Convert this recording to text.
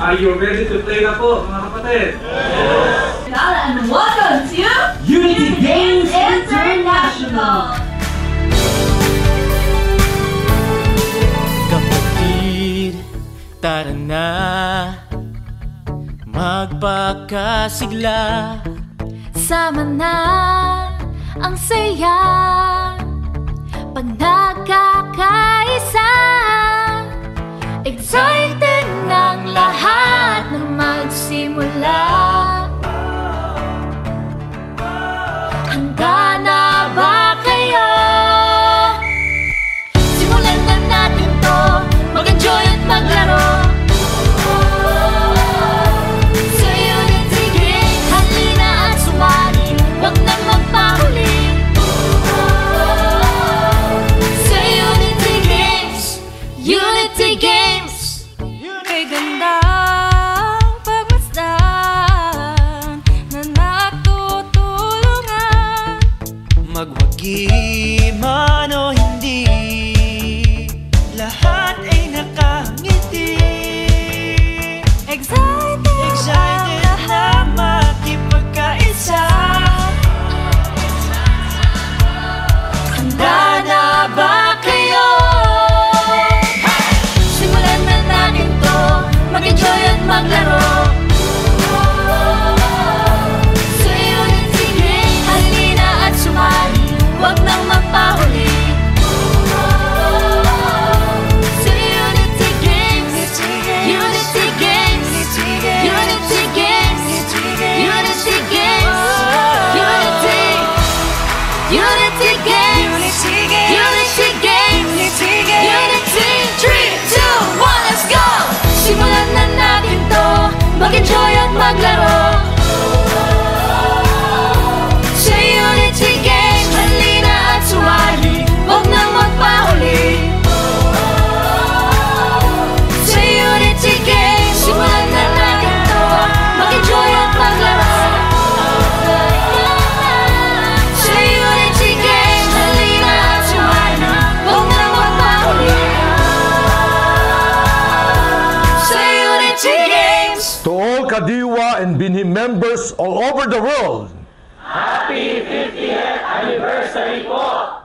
Are you ready to play na po, mga kapatid? Yes! And welcome to Unity Games International! Kapatid, tara na Magpakasigla Sama na ang saya Pag nagkakaisa Excited ng lahat simula hanggang give. Unity. Kadiwa and Binhi members all over the world. Happy 50th anniversary po!